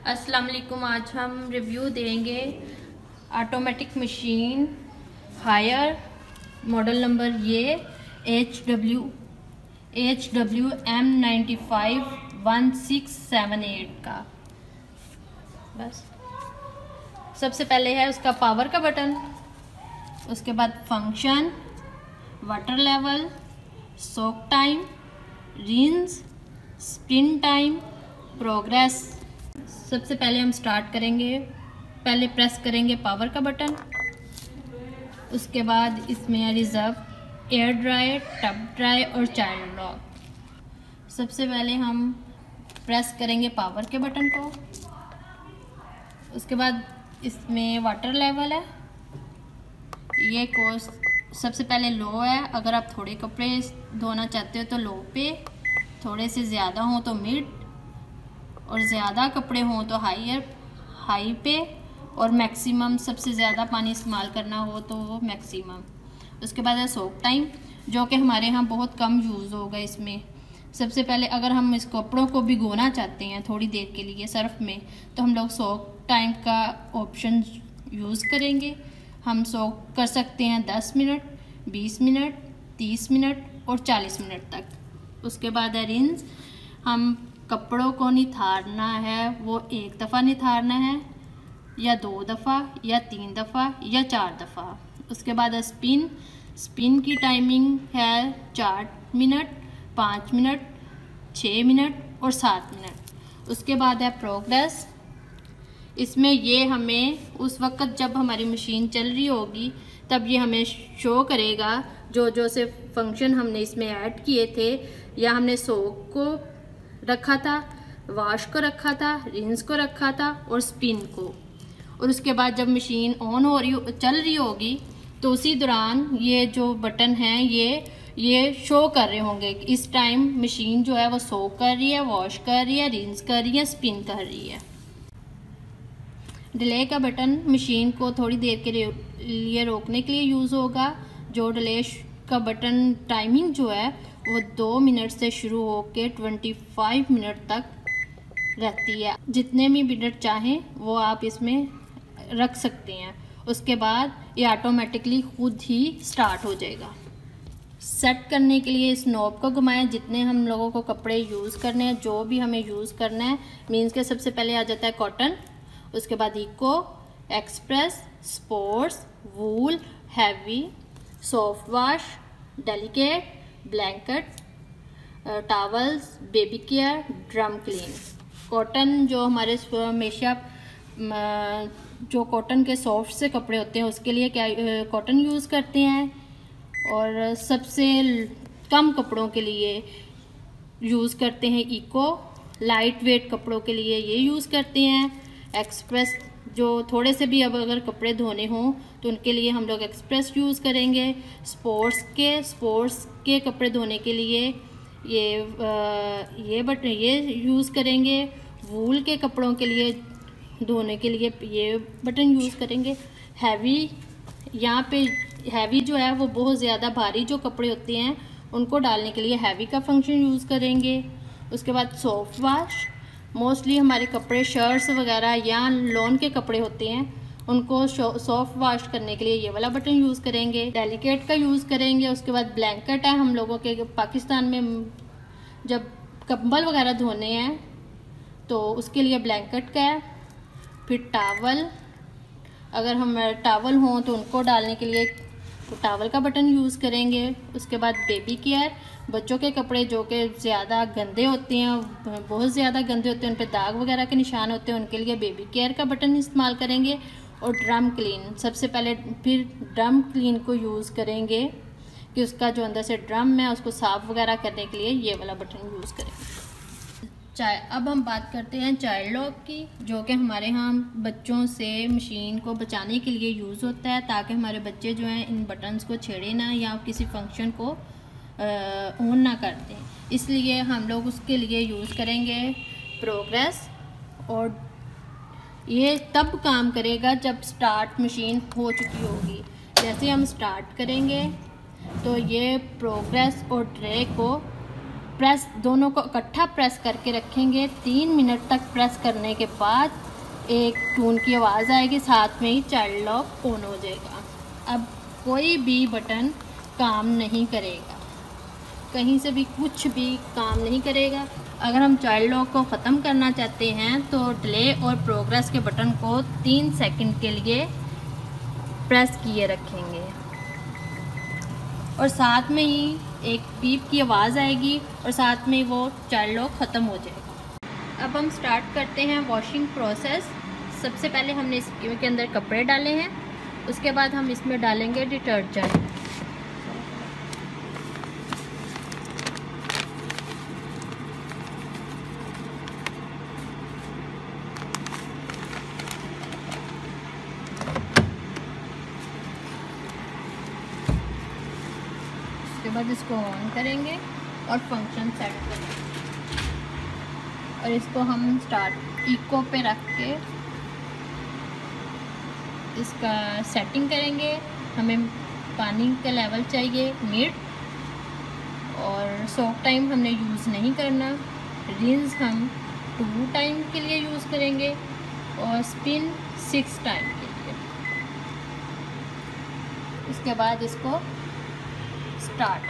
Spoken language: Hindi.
अस्सलाम वालेकुम आज हम रिव्यू देंगे automatic machine Haier model number ये H W H W M ninety five one six seven eight का। बस। सबसे पहले है उसका पावर का बटन उसके बाद function water level soak time rinse spin time progress सबसे पहले हम स्टार्ट करेंगे। पहले प्रेस करेंगे पावर का बटन उसके बाद इसमें है reserve air dry tub dry और चाइल्ड लॉक सबसे पहले हम प्रेस करेंगे पावर के बटन को। उसके बाद इसमें वाटर लेवल है। ये कोर्स सबसे पहले लो है। अगर आप थोड़े कपड़े धोना चाहते हो तो लो पे, थोड़े से ज़्यादा हों तो मिड और ज़्यादा कपड़े हों तो हाइयर हाई पे और मैक्सिमम सबसे ज़्यादा पानी इस्तेमाल करना हो तो वो मैक्सिमम उसके बाद है सोप टाइम जो कि हमारे यहाँ बहुत कम यूज़ होगा इसमें. सबसे पहले अगर हम इस कपड़ों को भिगोना चाहते हैं थोड़ी देर के लिए सर्फ में तो हम लोग सोप टाइम का ऑप्शन यूज़ करेंगे. हम सोक कर सकते हैं दस मिनट, बीस मिनट, तीस मिनट और चालीस मिनट तक. उसके बाद है रिंस हम कपड़ों को निथारना है, वो एक दफ़ा निथारना है, या दो दफ़ा, या तीन दफ़ा, या चार दफ़ा। उसके बाद स्पिन स्पिन की टाइमिंग है चार मिनट पाँच मिनट छः मिनट और सात मिनट उसके बाद है प्रोग्रेस इसमें ये हमें, उस वक़्त जब हमारी मशीन चल रही होगी, तब ये हमें शो करेगा जो जो से फ़ंक्शन हमने इसमें ऐड किए थे, या हमने सोक को रखा था वाश को रखा था रिंस को रखा था और स्पिन को। और उसके बाद जब मशीन ऑन हो रही चल रही होगी तो उसी दौरान ये जो बटन है, ये ये शो कर रहे होंगे। इस टाइम मशीन जो है, वो सोक कर रही है वॉश कर रही है रिंस कर रही है स्पिन कर रही है। डिले का बटन मशीन को थोड़ी देर के लिए रोकने के लिए यूज़ होगा। जो डिले का बटन टाइमिंग जो है वो दो मिनट से शुरू होकर ट्वेंटी फाइव मिनट तक रहती है। जितने भी मिनट चाहें, वो आप इसमें रख सकते हैं। उसके बाद ये ऑटोमेटिकली खुद ही स्टार्ट हो जाएगा। सेट करने के लिए इस नॉब को घुमाएँ। जितने हम लोगों को कपड़े यूज़ करने हैं, जो भी हमें यूज़ करना है मीन्स के सबसे पहले आ जाता है कॉटन उसके बाद eco express sports wool heavy soft wash delicate blanket towels baby care drum clean cotton जो हमारे हमेशा जो कॉटन के सॉफ्ट से कपड़े होते हैं, उसके लिए क्या कॉटन यूज़ करते हैं? और सबसे कम कपड़ों के लिए यूज़ करते हैं इको लाइट वेट कपड़ों के लिए ये यूज़ करते हैं एक्सप्रेस जो थोड़े से भी अब अगर कपड़े धोने हों तो उनके लिए हम लोग एक्सप्रेस यूज़ करेंगे। स्पोर्ट्स के स्पोर्ट्स के कपड़े धोने के लिए ये आ, ये बट ये यूज़ करेंगे। वूल के कपड़ों के लिए धोने के लिए ये बटन यूज़ करेंगे। हैवी यहाँ पे हैवी जो है वो बहुत ज़्यादा भारी जो कपड़े होते हैं उनको डालने के लिए हैवी का फ़ंक्शन यूज़ करेंगे। उसके बाद सॉफ्ट वाश मोस्टली हमारे कपड़े शर्ट्स वगैरह या लॉन के कपड़े होते हैं, उनको सॉफ्ट वॉश करने के लिए ये वाला बटन यूज़ करेंगे। डेलिकेट का यूज़ करेंगे, उसके बाद ब्लैंकेट है हम लोगों के पाकिस्तान में, जब कंबल वगैरह धोने हैं तो उसके लिए ब्लैंकेट का है, फिर टावल अगर हम टावल हों तो उनको डालने के लिए तो टावल का बटन यूज़ करेंगे। उसके बाद बेबी केयर बच्चों के कपड़े जो कि ज़्यादा गंदे होते हैं, बहुत ज़्यादा गंदे होते हैं उन पर दाग वगैरह के निशान होते हैं, उनके लिए बेबी केयर का बटन इस्तेमाल करेंगे और ड्रम क्लीन सबसे पहले फिर ड्रम क्लीन को यूज़ करेंगे कि उसका जो अंदर से ड्रम है, उसको साफ़ वगैरह करने के लिए ये वाला बटन यूज़ करेंगे। अब हम बात करते हैं चाइल्ड लॉक की, जो कि हमारे यहाँ बच्चों से मशीन को बचाने के लिए यूज़ होता है, ताकि हमारे बच्चे जो हैं इन बटन्स को छेड़े ना या किसी फ़ंक्शन को ऑन ना कर दें। इसलिए हम लोग उसके लिए यूज़ करेंगे प्रोग्रेस और ये तब काम करेगा जब स्टार्ट मशीन हो चुकी होगी। जैसे हम स्टार्ट करेंगे तो ये प्रोग्रेस और ट्रे को प्रेस दोनों को इकट्ठा प्रेस करके रखेंगे। तीन मिनट तक प्रेस करने के बाद एक टून की आवाज़ आएगी, साथ में ही चाइल्ड लॉक ऑन हो जाएगा। अब कोई भी बटन काम नहीं करेगा। कहीं से भी कुछ भी काम नहीं करेगा। अगर हम चाइल्ड लॉक को ख़त्म करना चाहते हैं तो डिले और प्रोग्रेस के बटन को तीन सेकंड के लिए प्रेस किए रखेंगे। और साथ में ही एक पीप की आवाज़ आएगी और साथ में वो चाइल्ड लॉक ख़त्म हो जाएगा। अब हम स्टार्ट करते हैं वॉशिंग प्रोसेस सबसे पहले हमने इसके अंदर कपड़े डाले हैं। उसके बाद हम इसमें डालेंगे डिटर्जेंट बाद इसको ऑन करेंगे और फ़ंक्शन सेट करेंगे। और इसको हम स्टार्ट इको पे रख के इसका सेटिंग करेंगे। हमें पानी का लेवल चाहिए मिड और सोक टाइम हमने यूज़ नहीं करना। रिंस हम टू टाइम के लिए यूज़ करेंगे और स्पिन सिक्स टाइम के लिए। इसके बाद इसको स्टार्ट